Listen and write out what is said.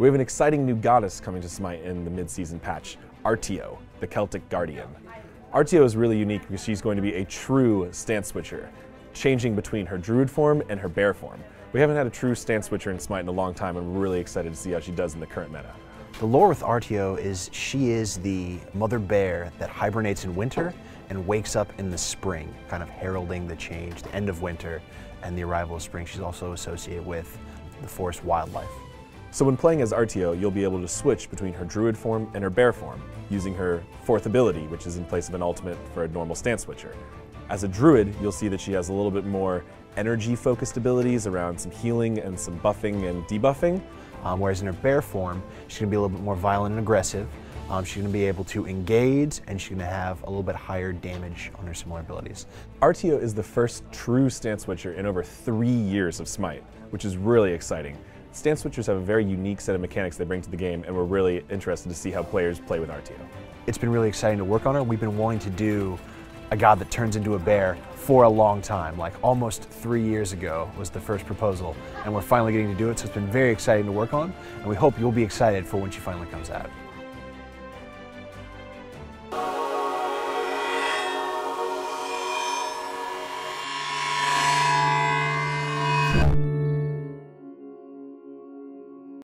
We have an exciting new goddess coming to Smite in the mid-season patch, Artio, the Celtic Guardian. Artio is really unique because she's going to be a true stance switcher, changing between her druid form and her bear form. We haven't had a true stance switcher in Smite in a long time, and we're really excited to see how she does in the current meta. The lore with Artio is she is the mother bear that hibernates in winter and wakes up in the spring, kind of heralding the change, the end of winter and the arrival of spring. She's also associated with the forest wildlife. So when playing as Artio, you'll be able to switch between her druid form and her bear form, using her fourth ability, which is in place of an ultimate for a normal stance switcher. As a druid, you'll see that she has a little bit more energy-focused abilities around some healing and some buffing and debuffing. Um, whereas in her bear form, she's going to be a little bit more violent and aggressive. Um, she's going to be able to engage, and she's going to have a little bit higher damage on her similar abilities. Artio is the first true stance switcher in over three years of Smite, which is really exciting. Stance switchers have a very unique set of mechanics they bring to the game, and we're really interested to see how players play with Artio. It's been really exciting to work on it. We've been wanting to do a god that turns into a bear for a long time, like almost three years ago was the first proposal, and we're finally getting to do it, so it's been very exciting to work on, and we hope you'll be excited for when she finally comes out.